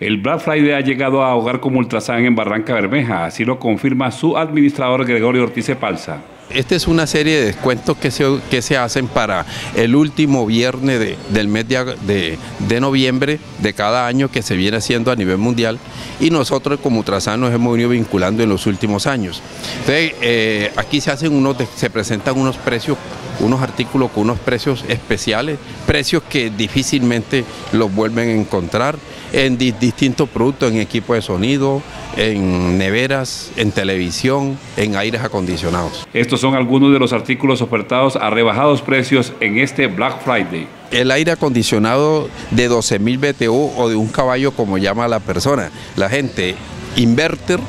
El Black Friday ha llegado a Hogar como Ultrasan en Barranca Bermeja, así lo confirma su administrador Gregorio Ortiz Palza. Esta es una serie de descuentos que se, que se hacen para el último viernes del mes de, de, noviembre de cada año que se viene haciendo a nivel mundial y nosotros como Ultrasan nos hemos venido vinculando en los últimos años. Entonces, eh, aquí se, hacen unos, se presentan unos precios unos artículos con unos precios especiales, precios que difícilmente los vuelven a encontrar en distintos productos, en equipo de sonido, en neveras, en televisión, en aires acondicionados. Estos son algunos de los artículos ofertados a rebajados precios en este Black Friday. El aire acondicionado de 12.000 BTU o de un caballo como llama la persona, la gente, inverter,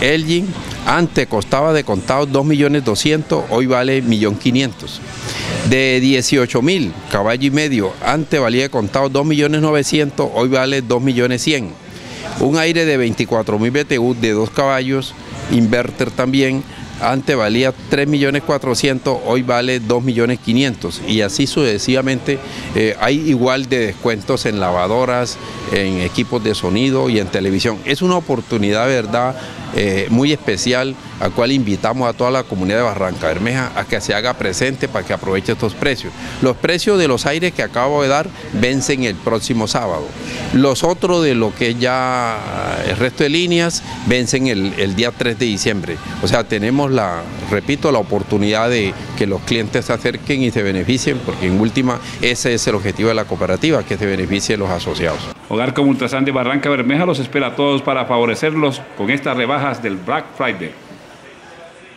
Elgin, antes costaba de contado 2.200.000, hoy vale 1.500.000. De 18.000 caballo y medio, antes valía de contado 2.900.000, hoy vale 2.100.000. Un aire de 24.000 BTU de dos caballos, inverter también, antes valía 3.400.000, hoy vale 2.500.000 y así sucesivamente eh, hay igual de descuentos en lavadoras, en equipos de sonido y en televisión. Es una oportunidad, verdad, eh, muy especial al cual invitamos a toda la comunidad de Barranca Bermeja a que se haga presente para que aproveche estos precios. Los precios de los aires que acabo de dar vencen el próximo sábado. Los otros de lo que ya el resto de líneas vencen el, el día 3 de diciembre. O sea, tenemos la, repito, la oportunidad de que los clientes se acerquen y se beneficien, porque en última ese es el objetivo de la cooperativa, que se beneficien los asociados. Hogar como Ultrasan de Barranca Bermeja los espera a todos para favorecerlos con estas rebajas del Black Friday.